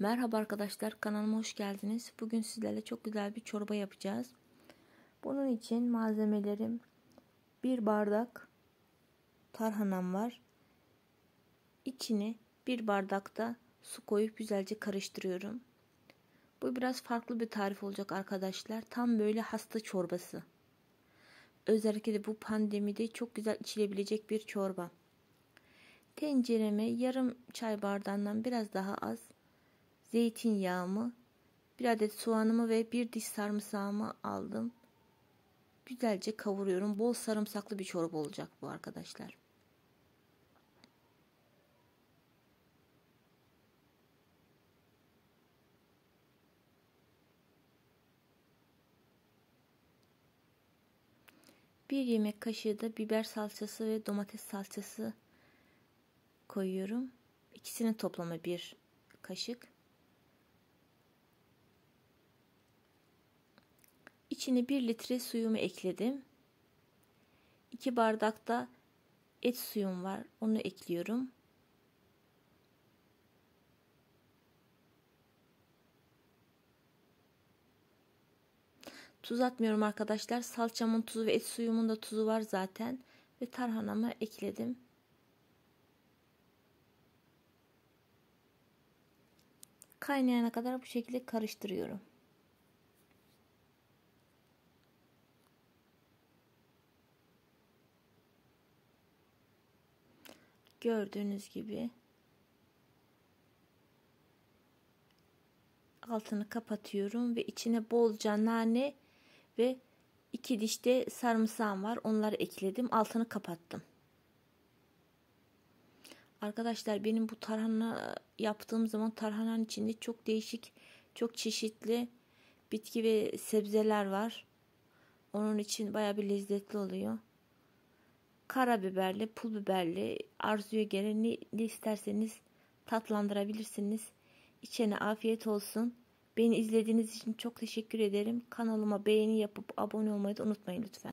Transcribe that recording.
Merhaba arkadaşlar kanalıma hoş geldiniz. Bugün sizlerle çok güzel bir çorba yapacağız. Bunun için malzemelerim bir bardak tarhanam var. İçine bir bardakta su koyup güzelce karıştırıyorum. Bu biraz farklı bir tarif olacak arkadaşlar. Tam böyle hasta çorbası. Özellikle de bu pandemide çok güzel içilebilecek bir çorba. Tencereme yarım çay bardağından biraz daha az zeytinyağımı, bir adet soğanımı ve bir diş sarımsağımı aldım. Güzelce kavuruyorum. Bol sarımsaklı bir çorba olacak bu arkadaşlar. Bir yemek kaşığı da biber salçası ve domates salçası koyuyorum. İkisinin toplamı bir kaşık. İçine 1 litre suyumu ekledim. 2 bardak da et suyum var. Onu ekliyorum. Tuz atmıyorum arkadaşlar. Salçamın tuzu ve et suyumun da tuzu var zaten. Ve tarhanamı ekledim. Kaynayana kadar bu şekilde karıştırıyorum. Gördüğünüz gibi altını kapatıyorum ve içine bolca nane ve iki dişte sarımsağım var. Onları ekledim. Altını kapattım. Arkadaşlar benim bu tarhana yaptığım zaman tarhananın içinde çok değişik, çok çeşitli bitki ve sebzeler var. Onun için baya bir lezzetli oluyor karabiberli, pul biberli, arzuya göre ne, ne isterseniz tatlandırabilirsiniz. İçene afiyet olsun. Beni izlediğiniz için çok teşekkür ederim. Kanalıma beğeni yapıp abone olmayı da unutmayın lütfen.